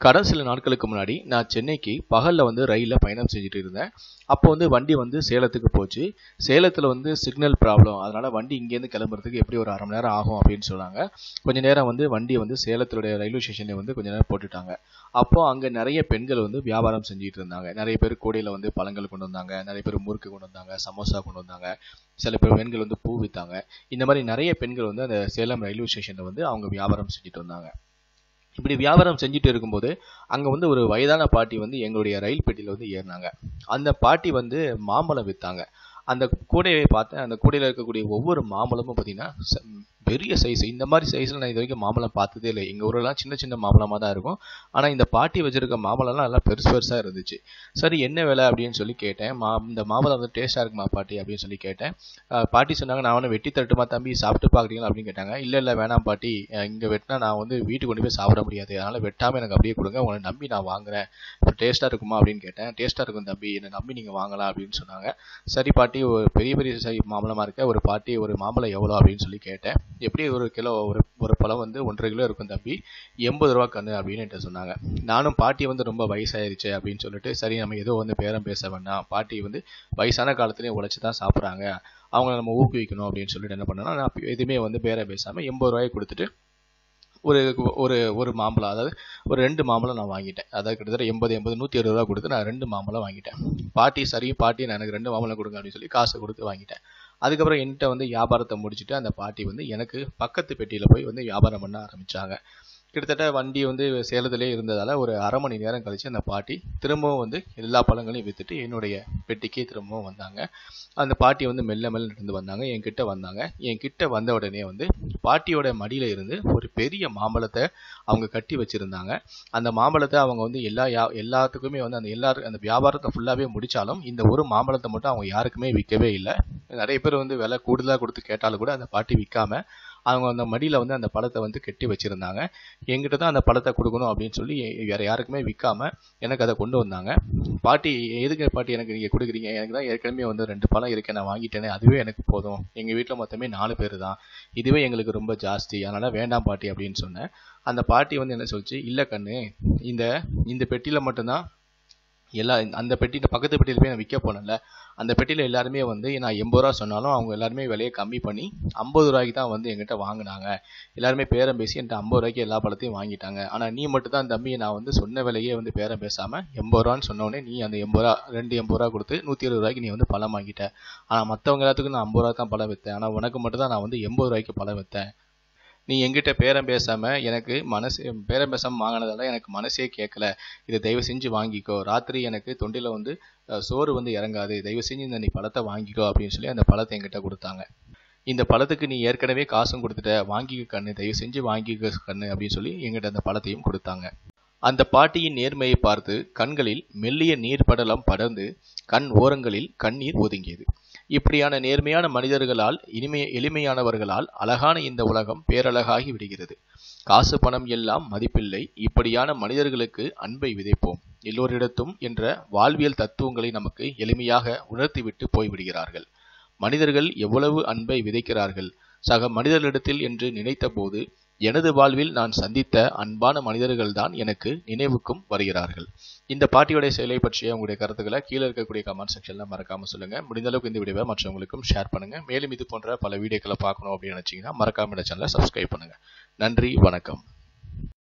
கடந்த சில நாட்களுக்கு முன்னாடி நான் சென்னைக்கு பகலில் வந்து ரயிலில் பயணம் செஞ்சுட்டு இருந்தேன். அப்போ வந்து வண்டி வந்து சேலத்துக்கு போச்சு. சேலத்தில் வந்து சிக்னல் ப்ராப்ளம். அதனால் வண்டி இங்கேருந்து கிளம்புறதுக்கு எப்படி ஒரு அரை மணி நேரம் ஆகும் அப்படின்னு சொன்னாங்க. கொஞ்ச நேரம் வந்து வண்டியை வந்து சேலத்துடைய ரயில்வே ஸ்டேஷனில் வந்து கொஞ்ச நேரம் போட்டுட்டாங்க. அப்போ அங்கே நிறைய பெண்கள் வந்து வியாபாரம் செஞ்சுட்டு இருந்தாங்க. நிறைய பேர் கூடையில் வந்து பழங்கள் கொண்டு வந்தாங்க. நிறைய பேர் முறுக்கு கொண்டு வந்தாங்க. சமோசா கொண்டு வந்தாங்க. சில பேர் பெண்கள் வந்து பூ வித்தாங்க. இந்த மாதிரி நிறைய பெண்கள் வந்து அந்த சேலம் ரயில்வே ஸ்டேஷனில் வந்து அவங்க வியாபாரம் செஞ்சுட்டு வந்தாங்க இப்படி வியாபாரம் செஞ்சுட்டு இருக்கும்போது அங்கே வந்து ஒரு வயதான பாட்டி வந்து எங்களுடைய ரயில் பெட்டியில் வந்து ஏறினாங்க. அந்த பாட்டி வந்து மாம்பழம் விற்றாங்க அந்த கூடையை பார்த்தேன் அந்த கூடையில் இருக்கக்கூடிய ஒவ்வொரு மாம்பழமும் பார்த்தீங்கன்னா ச- பெரிய சைஸ் இந்த மாதிரி சைஸில் நான் இது வரைக்கும் மாம்பழம் பார்த்ததே இல்லை. எங்கள் ஊரெல்லாம் சின்ன சின்ன மாம்பழமாக தான் இருக்கும். ஆனால் இந்த பாட்டி வச்சுருக்க மாம்பழம்லாம் நல்லா பெருசு பெருசாக இருந்துச்சு. சரி என்ன விலை அப்படின்னு சொல்லி கேட்டேன். மா இந்த மாம்பழம் வந்து டேஸ்ட்டாக இருக்குமா பாட்டி அப்படின்னு சொல்லி கேட்டேன். பாட்டி சொன்னாங்க நான் ஒன்று வெட்டி தரட்டுமா தம்பி? சாப்பிட்டு பார்க்குறீங்களா? அப்படின்னு கேட்டாங்க. இல்லை இல்லை வேணாம் பாட்டி. இங்கே வெட்டினா நான் வந்து வீட்டுக்கு கொண்டு போய் சாப்பிட முடியாது. அதனால் வெட்டாமல் எனக்கு அப்படியே கொடுங்க. உங்களை நம்பி நான் வாங்குறேன். இப்போ டேஸ்ட்டாக இருக்குமா? அப்படின்னு கேட்டேன். டேஸ்ட்டாக இருக்கும் தம்பி. என்னை நம்பி நீங்கள் வாங்கலாம். அப்படின்னு சொன்னாங்க. சரி பாட்டி ஒரு பெரிய பெரிய சை மாம்பழமாக இருக்க ஒரு பாட்டி ஒரு மாம்பழம் எவ்வளோ அப்படின்னு சொல்லி கேட்டேன். எப்படி ஒரு கிலோ ஒரு ஒரு பழம் வந்து ஒன்றரை கிலோ இருக்கும் தம்பி? எண்பது ரூபா கண்ணு அப்படின்னு என்கிட்ட சொன்னாங்க. நானும் பாட்டி வந்து ரொம்ப வயசாயிருச்சு அப்படின்னு சொல்லிட்டு சரி நம்ம ஏதோ வந்து பேரம் பேச வேண்டாம். பாட்டி வந்து வயசான காலத்துலேயும் உழைச்சி தான் சாப்பிட்றாங்க. அவங்கள நம்ம ஊக்குவிக்கணும் அப்படின்னு சொல்லிட்டு என்ன பண்ணேன்னா நான் எதுவுமே வந்து பேரம் பேசாமல் எண்பது ரூபாய் கொடுத்துட்டு ஒரு ஒரு ஒரு மாம்பழம். அதாவது ஒரு ரெண்டு மாம்பழம் நான் வாங்கிட்டேன். அதாவது கிட்டத்தட்ட எண்பது எண்பது நூற்றி அறுபது ரூபா கொடுத்து நான் ரெண்டு மாம்பழம் வாங்கிட்டேன். பாட்டி சரி பாட்டி நான் எனக்கு ரெண்டு மாம்பழம் கொடுங்க அப்படின்னு சொல்லி காசு கொடுத்து வாங்கிட்டேன். அதுக்கப்புறம் என்கிட்ட வந்து வியாபாரத்தை முடிச்சுட்டு அந்த பாட்டி வந்து எனக்கு பக்கத்து பெட்டியில் போய் வந்து வியாபாரம் பண்ண ஆரம்பித்தாங்க கிட்டத்தட்ட வண்டி வந்து சேலத்திலே இருந்ததால் ஒரு அரை மணி நேரம் கழித்து அந்த பாட்டி திரும்பவும் வந்து எல்லா பழங்களையும் விற்றுட்டு என்னுடைய பெட்டிக்கே திரும்பவும் வந்தாங்க. அந்த பாட்டி வந்து மெல்ல மெல்ல நடந்து வந்தாங்க என்கிட்ட வந்தாங்க. என்கிட்ட வந்த உடனே வந்து பாட்டியோட மடியில் இருந்து ஒரு பெரிய மாம்பழத்தை அவங்க கட்டி வச்சுருந்தாங்க. அந்த மாம்பழத்தை அவங்க வந்து எல்லா யா- எல்லாத்துக்குமே வந்து அந்த எல்லாரும் அந்த வியாபாரத்தை ஃபுல்லாகவே முடித்தாலும் இந்த ஒரு மாம்பழத்தை மட்டும் அவங்க யாருக்குமே விற்கவே இல்லை. நிறைய பேர் வந்து விலை கூடுதலாக கொடுத்து கேட்டாலும் கூட அந்த பாட்டி விற்காம அவங்க அந்த மடியில் வந்து அந்த பழத்தை வந்து கட்டி வச்சுருந்தாங்க. எங்கிட்ட தான் அந்த பழத்தை கொடுக்கணும் அப்படின்னு சொல்லி வேறு யாருக்குமே விற்காம எனக்கு அதை கொண்டு வந்தாங்க. பாட்டி எதுக்கு பாட்டி எனக்கு நீங்கள் கொடுக்குறீங்க? எனக்கு தான் ஏற்கனவே வந்து ரெண்டு பழம் இருக்கு நான் வாங்கிட்டேனே. அதுவே எனக்கு போதும். எங்கள் வீட்டில் மொத்தமே நாலு பேர் தான் இதுவே எங்களுக்கு ரொம்ப ஜாஸ்தி. அதனால் வேண்டாம் பாட்டி அப்படின்னு சொன்னேன். அந்த பாட்டி வந்து என்ன சொல்லிச்சு? இல்லை கண்ணு இந்த இந்த பெட்டியில் மட்டும்தான் எல்லா அந்த பெட்டியில் பக்கத்து பெட்டியில் போய் நான் விற்க போனேன்ல அந்த பெட்டியில் எல்லாருமே வந்து நான் எண்பது ரூபா சொன்னாலும் அவங்க எல்லாருமே விலையை கம்மி பண்ணி ஐம்பது ரூபாய்க்கு தான் வந்து எங்கிட்ட வாங்கினாங்க. எல்லாருமே பேரம் பேசி என்கிட்ட ஐம்பது ரூபாய்க்கு எல்லா பழத்தையும் வாங்கிட்டாங்க. ஆனால் நீ மட்டும் தான் தம்பி நான் வந்து சொன்ன விலையே வந்து பேரம் பேசாமல் எண்பது ரூபான்னு சொன்னோடனே நீ அந்த எண்பது ரூபா ரெண்டு எண்பது ரூபா கொடுத்து நூற்றி இருபது ரூபாய்க்கு நீ வந்து பழம் வாங்கிட்ட. ஆனால் மற்றவங்க எல்லாத்துக்கும் நான் ஐம்பது ரூபா தான் பழம் விற்றேன் ஆனால் உனக்கு மட்டும் தான் நான் வந்து எண்பது ரூபாய்க்கு பழம் விற்றேன் நீ எங்கிட்ட பேரம் பேசாம எனக்கு மனசு பேரம் பேசாம வாங்கினதால எனக்கு மனசே கேட்கல இதை தயவு செஞ்சு வாங்கிக்கோ. ராத்திரி எனக்கு தொண்டில வந்து சோறு வந்து இறங்காது. தயவு செஞ்சு இந்த நீ பழத்தை வாங்கிக்கோ அப்படின்னு சொல்லி அந்த பழத்தை என்கிட்ட கொடுத்தாங்க. இந்த பழத்துக்கு நீ ஏற்கனவே காசும் கொடுத்துட்ட. வாங்கிக்க கண்ணு. தயவு செஞ்சு வாங்கிக்க கண்ணு அப்படின்னு சொல்லி எங்கிட்ட அந்த பழத்தையும் கொடுத்தாங்க. அந்த பாட்டியின் நேர்மையை பார்த்து கண்களில் மெல்லிய நீர் படலம் படர்ந்து கண் ஓரங்களில் கண்ணீர் ஒதுங்கியது. இப்படியான நேர்மையான மனிதர்களால் இனிமை எளிமையானவர்களால் அழகான இந்த உலகம் பேரழகாகி விடுகிறது. காசு பணம் எல்லாம் மதிப்பில்லை. இப்படியான மனிதர்களுக்கு அன்பை விதைப்போம். எல்லோரிடத்தும் என்ற வாழ்வியல் தத்துவங்களை நமக்கு எளிமையாக உணர்த்திவிட்டு போய்விடுகிறார்கள். மனிதர்கள் எவ்வளவு அன்பை விதைக்கிறார்கள். சக மனிதர்களிடத்தில் என்று நினைத்தபோது எனது வாழ்வில் நான் சந்தித்த அன்பான மனிதர்கள்தான் எனக்கு நினைவுக்கும் வருகிறார்கள். இந்த பாட்டியோடைய செயலை பற்றிய உங்களுடைய கருத்துக்களை கீழே இருக்கக்கூடிய கமெண்ட் செக்ஷனில் மறக்காமல் சொல்லுங்கள் முடிந்த அளவுக்கு இந்த வீடியோவை மற்றவங்களுக்கும் ஷேர் பண்ணுங்கள் மேலும் இது போன்ற பல வீடியோக்களை பார்க்கணும் அப்படின்னு நினச்சிங்கன்னா மறக்காமல் இந்த சேனலை சப்ஸ்கிரைப் பண்ணுங்கள் நன்றி வணக்கம்.